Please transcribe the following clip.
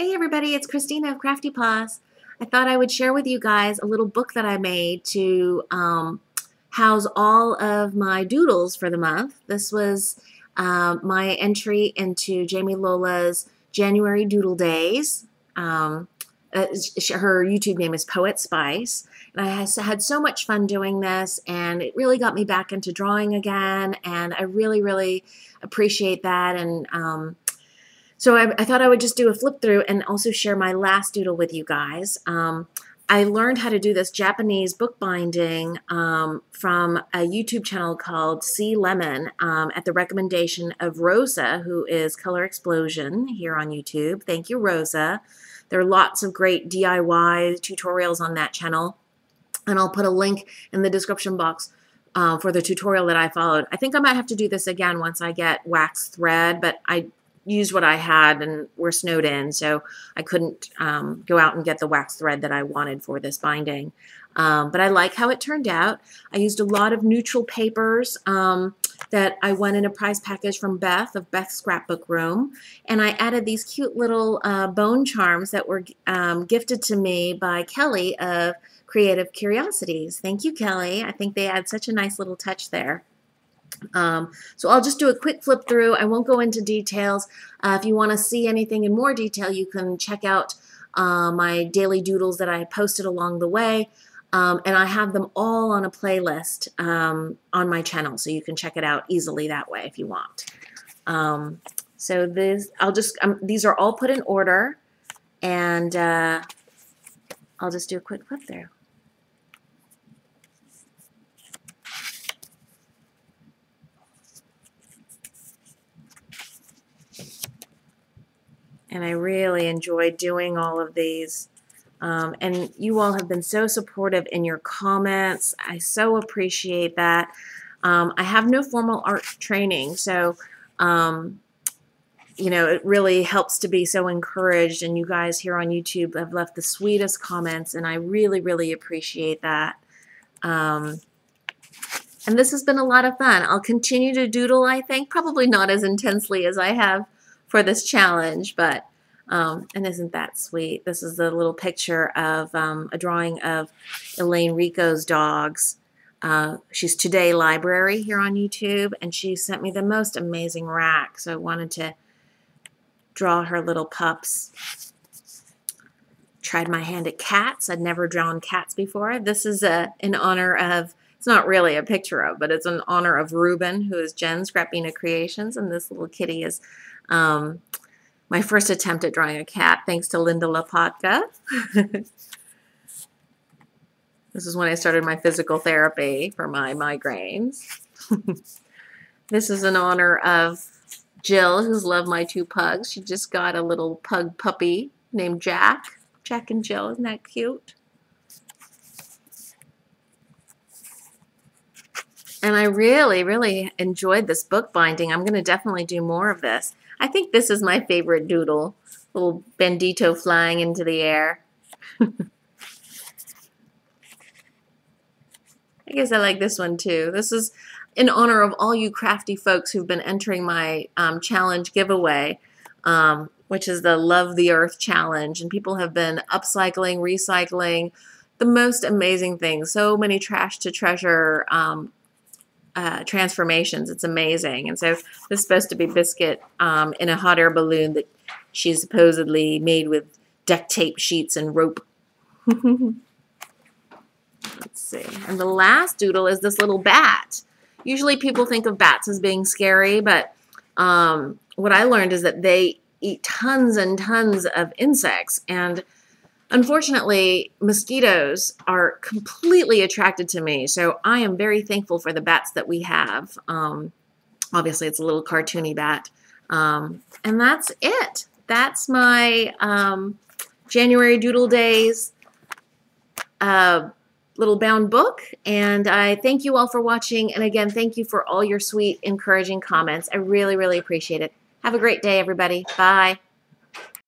Hey everybody, it's Kristina of Crafty Paws. I thought I would share with you guys a little book that I made to um, house all of my doodles for the month. This was um, my entry into Jamie Lola's January Doodle Days. Um, uh, her YouTube name is Poetspice. And I had so much fun doing this, and it really got me back into drawing again. And I really, really appreciate that. And um, so I, I, thought I would just do a flip through and also share my last doodle with you guys. Um, I learned how to do this Japanese bookbinding um, from a YouTube channel called Sea Lemon um, at the recommendation of Rosa, who is ColorXplosion here on YouTube. Thank you, Rosa. There are lots of great DIY tutorials on that channel, and I'll put a link in the description box uh, for the tutorial that I followed. I think I might have to do this again once I get wax thread, but I used what I had and we're snowed in, so I couldn't um, go out and get the wax thread that I wanted for this binding. Um, but I like how it turned out. I used a lot of neutral papers um, that I won in a prize package from Beth of Beth's Scrapbook Room. And I added these cute little uh, bone charms that were um, gifted to me by Kelly of Creative Curiosities. Thank you, Kelly. I think they add such a nice little touch there. Um, so I'll just do a quick flip through. I won't go into details. Uh, if you want to see anything in more detail, you can check out uh, my daily doodles that I posted along the way. Um, and I have them all on a playlist um, on my channel, so you can check it out easily that way if you want. Um, so this, I'll just, um, these are all put in order, and uh, I'll just do a quick flip through. And I really enjoy doing all of these. Um, and you all have been so supportive in your comments. I so appreciate that. Um, I have no formal art training, so um, you know it really helps to be so encouraged. And you guys here on YouTube have left the sweetest comments, and I really, really appreciate that. Um, and this has been a lot of fun. I'll continue to doodle, I think, probably not as intensely as I have for this challenge, but um, and isn't that sweet? This is a little picture of um, a drawing of Elaine Rico's dogs. Uh, she's Today Library here on YouTube, and she sent me the most amazing rack, so I wanted to draw her little pups. Tried my hand at cats. I'd never drawn cats before. This is a, in honor of, it's not really a picture of, but it's in honor of Ruben, who is Jen Scrapina Creations, and this little kitty is um, my first attempt at drawing a cat, thanks to Linda Lapotka. this is when I started my physical therapy for my migraines. this is in honor of Jill, who's loved my two pugs. She just got a little pug puppy named Jack. Jack and Jill, isn't that cute? And I really, really enjoyed this book binding. I'm going to definitely do more of this. I think this is my favorite doodle. Little Bendito flying into the air. I guess I like this one too. This is in honor of all you crafty folks who've been entering my um, challenge giveaway, um, which is the Love the Earth Challenge. And people have been upcycling, recycling, the most amazing things. So many trash to treasure um, uh, transformations. It's amazing. And so this is supposed to be Biscuit um, in a hot air balloon that she's supposedly made with duct tape sheets and rope. Let's see. And the last doodle is this little bat. Usually people think of bats as being scary, but um, what I learned is that they eat tons and tons of insects. And Unfortunately, mosquitoes are completely attracted to me, so I am very thankful for the bats that we have. Um, obviously, it's a little cartoony bat. Um, and that's it. That's my um, January Doodle Days uh, little bound book. And I thank you all for watching. And again, thank you for all your sweet, encouraging comments. I really, really appreciate it. Have a great day, everybody. Bye.